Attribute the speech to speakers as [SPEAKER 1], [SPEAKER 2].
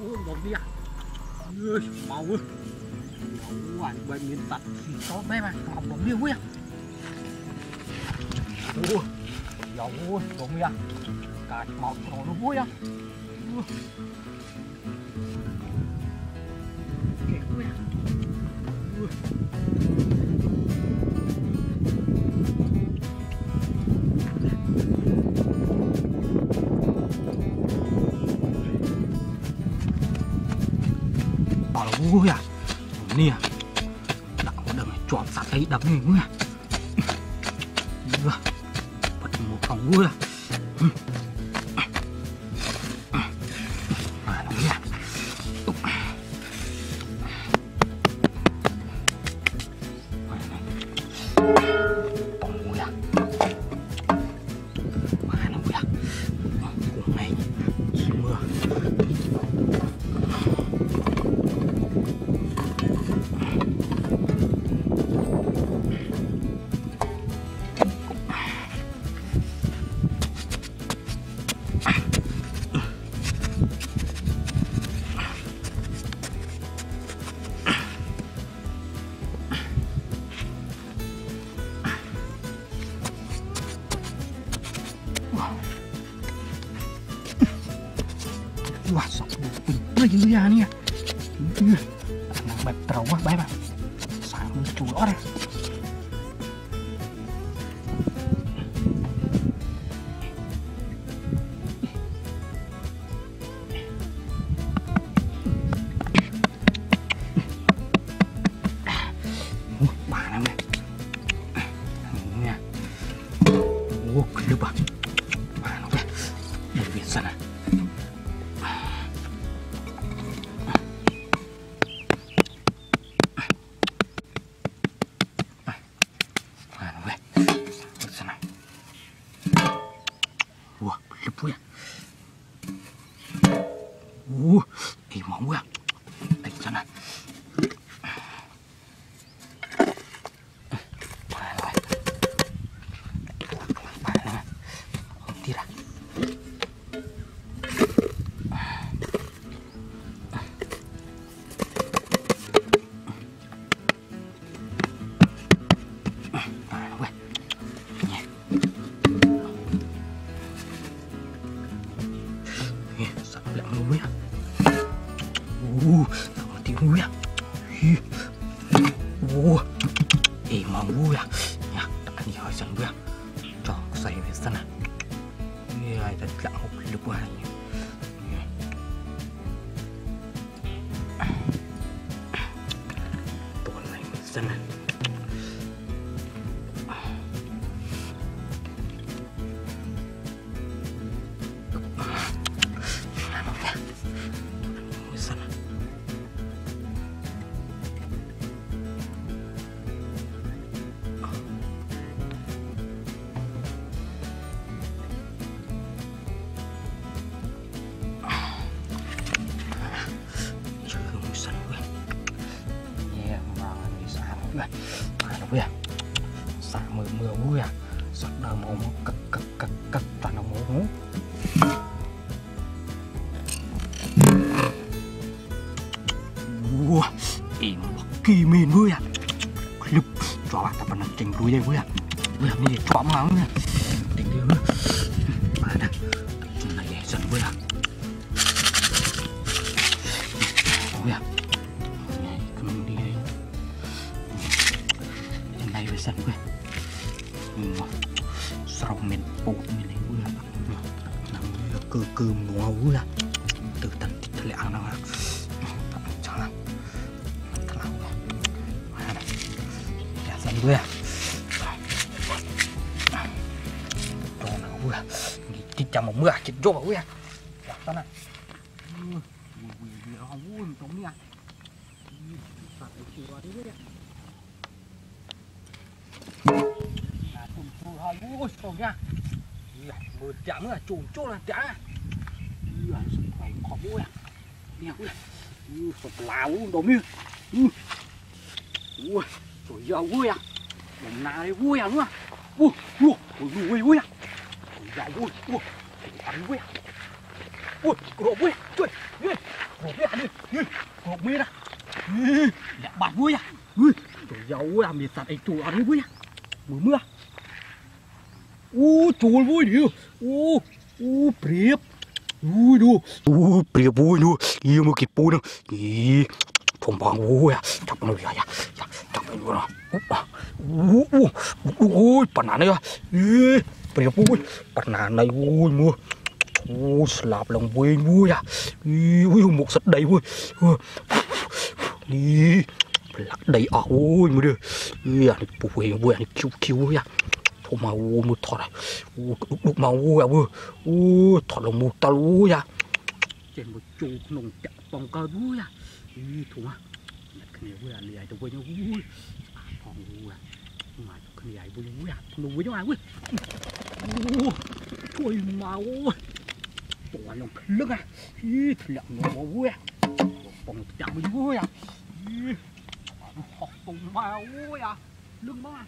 [SPEAKER 1] máu một đi à ui mau ui mau anh bệnh miếng tật
[SPEAKER 2] có bé mà học bóng điêu quá
[SPEAKER 1] ui dầu ui một đi à cả máu nó nó vui à
[SPEAKER 2] kẹt quá
[SPEAKER 1] bỏ là vui à? Nè, đặng có đừng chọn sạc ấy đập này vui à? Bật một phòng vui à? Ừ. wah sok bener gitu ya nih ya nang bab terawah bae bang sang culor? Ini ya. Oh, gede banget. 真的。Ya, tak ni hasan gue. Cho saya di ai Iya, ada tak mau lebuhannya. Tuan lain di sân Ano ya. Đầu mau mau kek kek kek kek tanah mau. Wah, em kỳ mền vui à? Clip cho bạn tập năng trình ta pernah ceng gue gue ya. Gue ini coba mau ya. Ting dia gue. Mana? Cuma ya sen gue ya. Gue ya. Ini kemana dia? Trên đây với sân bụng Mà sau mình bột mình lấy gue. Nằm cơ. Từ tận thịt lẹ nào là. Chẳng lắm. Thật là Mana? Ya sân gue. Cho nó gue. Đi chăm một mưa cho gue. Ya À, tụi còn nha, ui, mưa nha. Mưa chạm nữa, trùn chỗ là chạm. Ui, sức khỏe khó ui. Nè ui. Ui, sụp lào ui, đổ miếng. Ui. Trời giờ ui à. mình nà đây ui à nữa. Ui, ui, ui, ui, ui à. Trời giờ ui, ui. Ăn ui à. Ui, đồ ui, trời, ui. hộp đi đi đi hộp mi đó đi lẹ bạt vui à ui trời giàu à mình sạt ấy chủ ăn đi vui à mưa mưa u chủ vui đi u u priệp u du u priệp vui du yêu một cáiปูnữa ýผมบอกโอ้ยจับมันเลยอย่าอย่าจับมันเลยนะโอ้โหโอ้โหปนานเลยอ่ะเอ้ยเปรียบโอ้ยปนานเลยโอ้ยมัวโอ้สลับลงเว้ยมัวอ่ะเอ้ยหมกสัตว์ใดเว้ยนี่หลักใดอ่ะโอ้ยมือเด้อเอ้ยอั ko ma wo mo u wo ma wo ya wo wo thora mo ta lu ya trên một chu nông chặt bằng cao đuôi à ý, thua nhặt cái này vui à này cho vui nhau vui phòng à, vui à. Mà cái này vui vui à nó vui nhau à, vui thôi mà vui bỏ lòng lưng à. Ý thì lặng nó vui à phòng chặt vui vui à. Ý học cùng mà vui à. Lưng mà